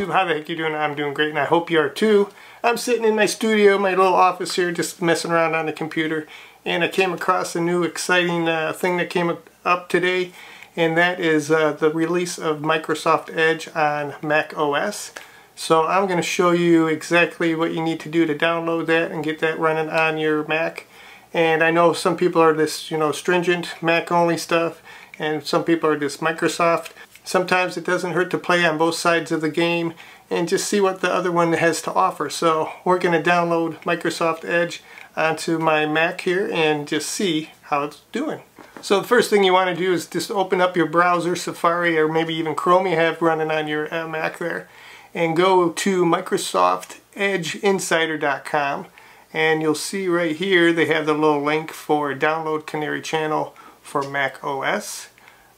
YouTube? How the heck you doing? I'm doing great and I hope you are too. I'm sitting in my studio, my little office here, just messing around on the computer and I came across a new exciting uh, thing that came up today and that is uh, the release of Microsoft Edge on Mac OS. So I'm going to show you exactly what you need to do to download that and get that running on your Mac. And I know some people are this, you know, stringent Mac only stuff and some people are just Microsoft. Sometimes it doesn't hurt to play on both sides of the game and just see what the other one has to offer. So we're going to download Microsoft Edge onto my Mac here and just see how it's doing. So the first thing you want to do is just open up your browser, Safari or maybe even Chrome you have running on your uh, Mac there and go to MicrosoftEdgeInsider.com and you'll see right here they have the little link for download Canary Channel for Mac OS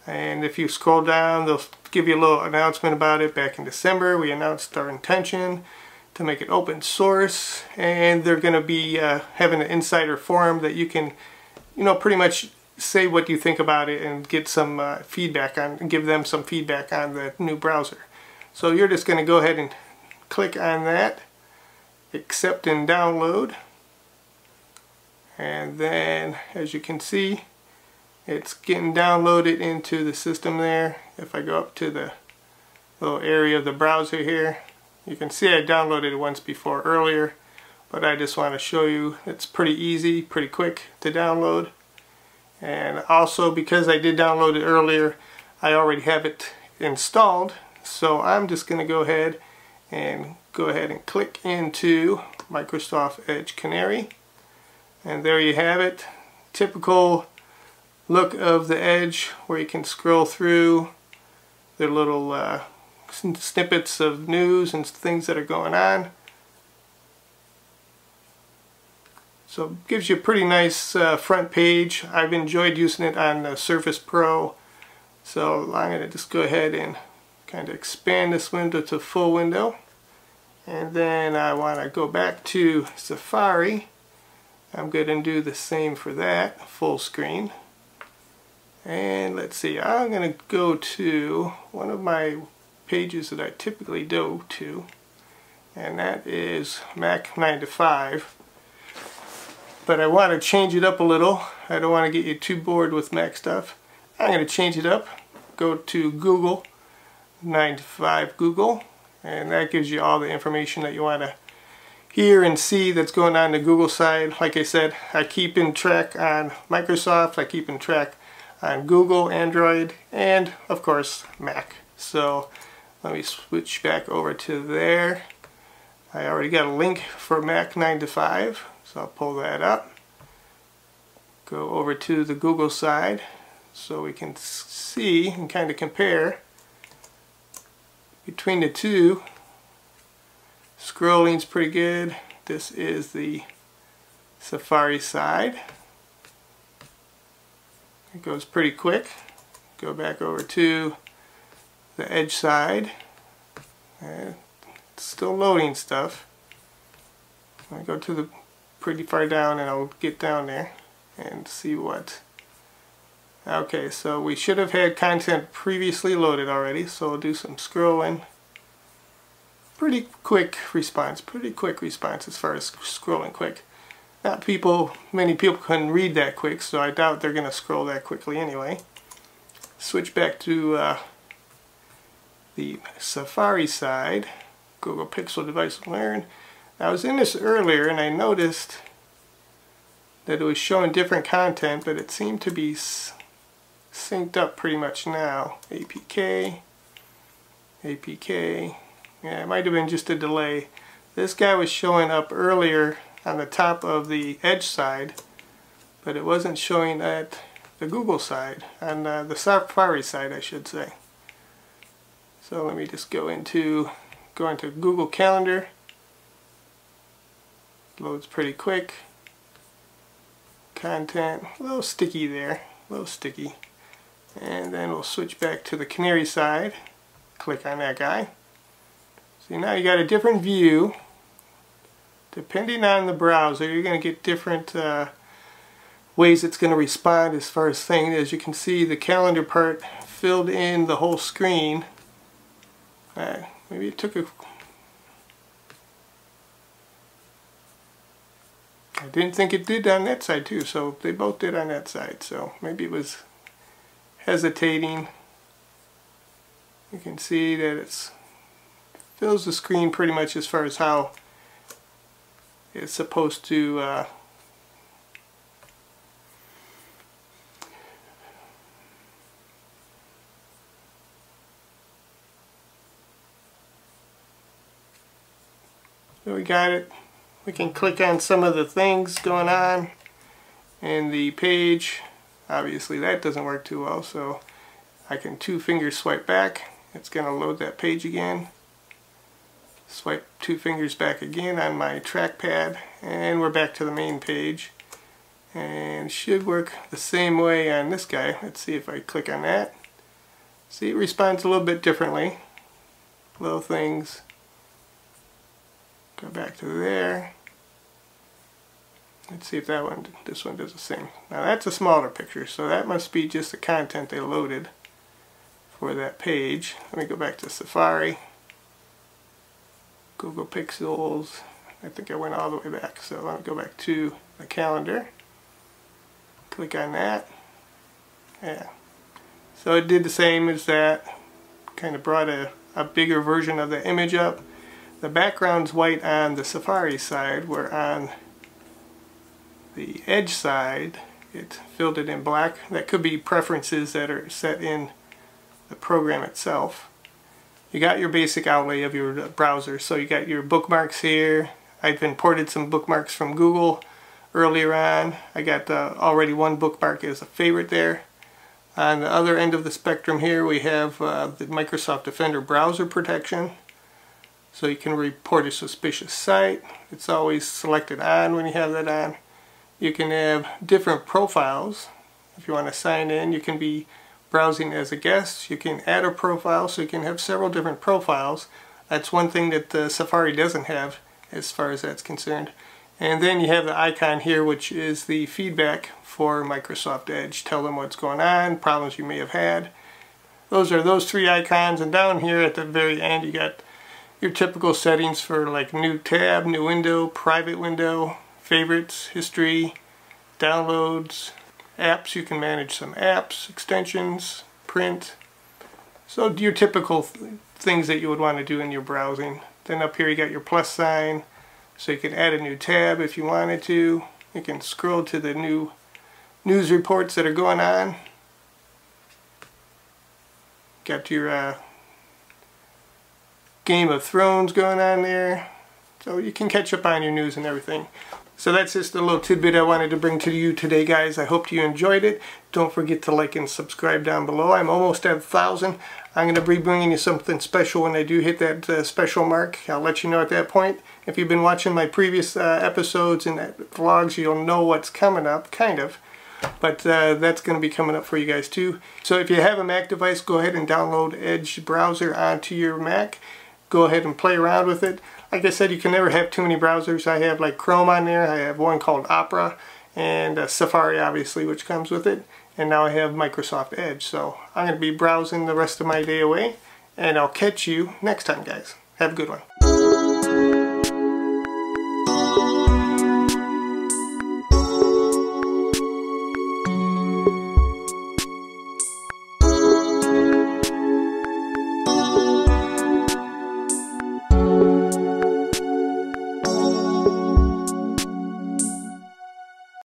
and if you scroll down they'll give you a little announcement about it. Back in December we announced our intention to make it open source. And they're going to be uh, having an insider forum that you can you know pretty much say what you think about it and get some uh, feedback on give them some feedback on the new browser. So you're just going to go ahead and click on that accept and download. And then as you can see it's getting downloaded into the system there. If I go up to the little area of the browser here you can see I downloaded it once before earlier but I just want to show you it's pretty easy pretty quick to download. And also because I did download it earlier I already have it installed so I'm just going to go ahead and go ahead and click into Microsoft Edge Canary. And there you have it. Typical look of the edge where you can scroll through the little uh, snippets of news and things that are going on. So it gives you a pretty nice uh, front page. I've enjoyed using it on the Surface Pro. So I'm going to just go ahead and kind of expand this window to full window. And then I want to go back to Safari. I'm going to do the same for that, full screen. And let's see, I'm going to go to one of my pages that I typically go to, and that is Mac 9 to 5. But I want to change it up a little. I don't want to get you too bored with Mac stuff. I'm going to change it up. Go to Google, 9 to 5 Google, and that gives you all the information that you want to hear and see that's going on the Google side. Like I said, I keep in track on Microsoft, I keep in track on Google, Android, and of course Mac. So let me switch back over to there. I already got a link for Mac 9 to 5, so I'll pull that up. Go over to the Google side so we can see and kind of compare between the two. Scrolling's pretty good. This is the Safari side. It goes pretty quick. Go back over to the edge side. And it's still loading stuff. I go to the pretty far down and I'll get down there and see what okay so we should have had content previously loaded already so we'll do some scrolling pretty quick response pretty quick response as far as scrolling quick not people, many people can read that quick, so I doubt they're going to scroll that quickly anyway. Switch back to uh, the Safari side, Google Pixel Device Learn. I was in this earlier and I noticed that it was showing different content, but it seemed to be synced up pretty much now. APK, APK, yeah, it might have been just a delay. This guy was showing up earlier on the top of the edge side but it wasn't showing at the Google side on uh, the Safari side I should say. So let me just go into go into Google Calendar. Loads pretty quick. Content a little sticky there a little sticky. And then we'll switch back to the Canary side. Click on that guy. See now you got a different view depending on the browser you're going to get different uh, ways it's going to respond as far as things as you can see the calendar part filled in the whole screen. Uh, maybe it took a I didn't think it did on that side too so they both did on that side so maybe it was hesitating. You can see that it's fills the screen pretty much as far as how it's supposed to uh, we got it. We can click on some of the things going on in the page. Obviously that doesn't work too well so I can two fingers swipe back. It's going to load that page again. Swipe two fingers back again on my trackpad and we're back to the main page. And should work the same way on this guy. Let's see if I click on that. See it responds a little bit differently. Little things Go back to there. Let's see if that one, this one does the same. Now that's a smaller picture, so that must be just the content they loaded for that page. Let me go back to Safari. Google Pixels. I think I went all the way back, so let me go back to the calendar. Click on that. Yeah. So it did the same as that. Kind of brought a, a bigger version of the image up. The background's white on the Safari side, where on the Edge side, it filled it in black. That could be preferences that are set in the program itself. You got your basic outlay of your browser. So you got your bookmarks here. I've imported some bookmarks from Google earlier on. I got uh, already one bookmark as a favorite there. On the other end of the spectrum here we have uh, the Microsoft Defender browser protection. So you can report a suspicious site. It's always selected on when you have that on. You can have different profiles. If you want to sign in, you can be browsing as a guest. You can add a profile, so you can have several different profiles. That's one thing that uh, Safari doesn't have as far as that's concerned. And then you have the icon here, which is the feedback for Microsoft Edge. Tell them what's going on, problems you may have had. Those are those three icons, and down here at the very end you got your typical settings for like new tab, new window, private window, favorites, history, downloads, apps. You can manage some apps, extensions, print. So your typical th things that you would want to do in your browsing. Then up here you got your plus sign. So you can add a new tab if you wanted to. You can scroll to the new news reports that are going on. Got your uh, Game of Thrones going on there. So you can catch up on your news and everything. So that's just a little tidbit I wanted to bring to you today, guys. I hope you enjoyed it. Don't forget to like and subscribe down below. I'm almost at a thousand. I'm going to be bringing you something special when I do hit that uh, special mark. I'll let you know at that point. If you've been watching my previous uh, episodes and vlogs, you'll know what's coming up, kind of. But uh, that's going to be coming up for you guys too. So if you have a Mac device, go ahead and download Edge browser onto your Mac go ahead and play around with it. Like I said, you can never have too many browsers. I have like Chrome on there. I have one called Opera and uh, Safari obviously which comes with it. And now I have Microsoft Edge. So I'm going to be browsing the rest of my day away and I'll catch you next time guys. Have a good one.